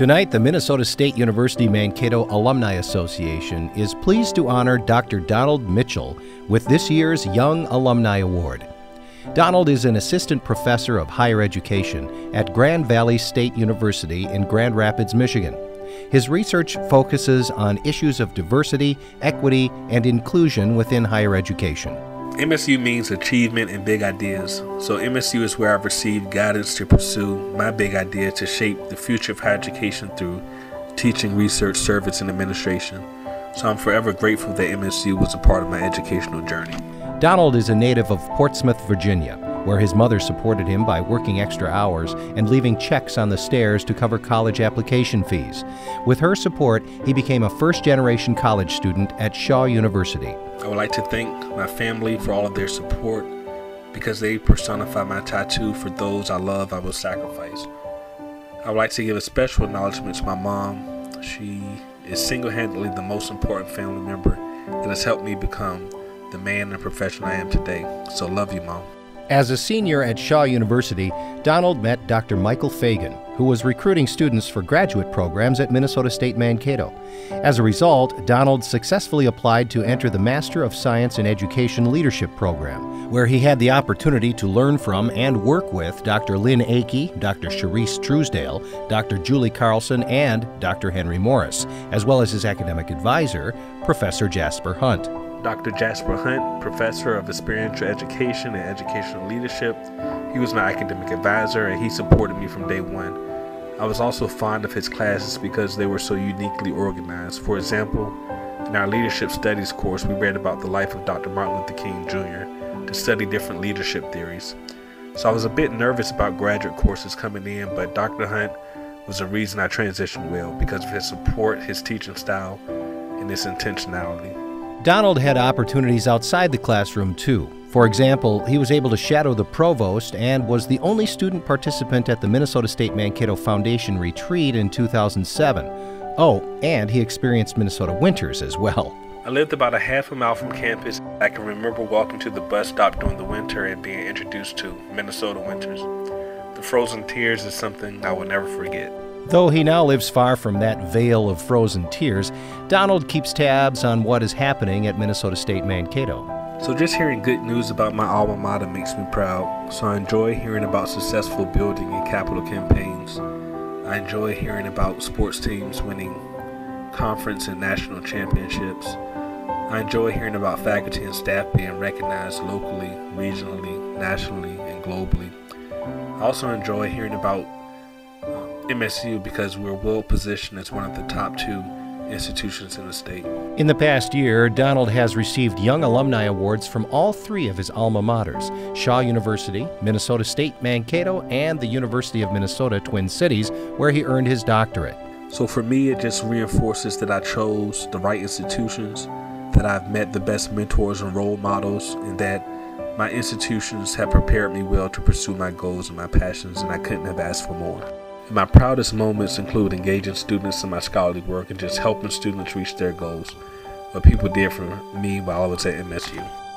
Tonight, the Minnesota State University Mankato Alumni Association is pleased to honor Dr. Donald Mitchell with this year's Young Alumni Award. Donald is an assistant professor of higher education at Grand Valley State University in Grand Rapids, Michigan. His research focuses on issues of diversity, equity, and inclusion within higher education. MSU means achievement and big ideas. So MSU is where I've received guidance to pursue my big idea to shape the future of higher education through teaching, research, service, and administration. So I'm forever grateful that MSU was a part of my educational journey. Donald is a native of Portsmouth, Virginia, where his mother supported him by working extra hours and leaving checks on the stairs to cover college application fees. With her support, he became a first generation college student at Shaw University. I would like to thank my family for all of their support because they personify my tattoo for those I love, I will sacrifice. I would like to give a special acknowledgement to my mom. She is single handedly the most important family member that has helped me become the man and professional I am today. So, love you, Mom. As a senior at Shaw University, Donald met Dr. Michael Fagan, who was recruiting students for graduate programs at Minnesota State Mankato. As a result, Donald successfully applied to enter the Master of Science in Education Leadership program, where he had the opportunity to learn from and work with Dr. Lynn Akey, Dr. Sharice Truesdale, Dr. Julie Carlson, and Dr. Henry Morris, as well as his academic advisor, Professor Jasper Hunt. Dr. Jasper Hunt, professor of experiential education and educational leadership. He was my academic advisor and he supported me from day one. I was also fond of his classes because they were so uniquely organized. For example, in our leadership studies course, we read about the life of Dr. Martin Luther King Jr. to study different leadership theories. So I was a bit nervous about graduate courses coming in, but Dr. Hunt was a reason I transitioned well because of his support, his teaching style, and his intentionality. Donald had opportunities outside the classroom too. For example, he was able to shadow the provost and was the only student participant at the Minnesota State Mankato Foundation retreat in 2007. Oh, and he experienced Minnesota winters as well. I lived about a half a mile from campus. I can remember walking to the bus stop during the winter and being introduced to Minnesota winters. The frozen tears is something I will never forget. Though he now lives far from that vale of frozen tears, Donald keeps tabs on what is happening at Minnesota State Mankato. So, just hearing good news about my alma mater makes me proud. So, I enjoy hearing about successful building and capital campaigns. I enjoy hearing about sports teams winning conference and national championships. I enjoy hearing about faculty and staff being recognized locally, regionally, nationally, and globally. I also enjoy hearing about MSU because we're well positioned as one of the top two institutions in the state. In the past year, Donald has received Young Alumni Awards from all three of his alma maters Shaw University, Minnesota State Mankato, and the University of Minnesota Twin Cities, where he earned his doctorate. So for me, it just reinforces that I chose the right institutions, that I've met the best mentors and role models, and that my institutions have prepared me well to pursue my goals and my passions, and I couldn't have asked for more. My proudest moments include engaging students in my scholarly work and just helping students reach their goals. What people did for me while I was at MSU.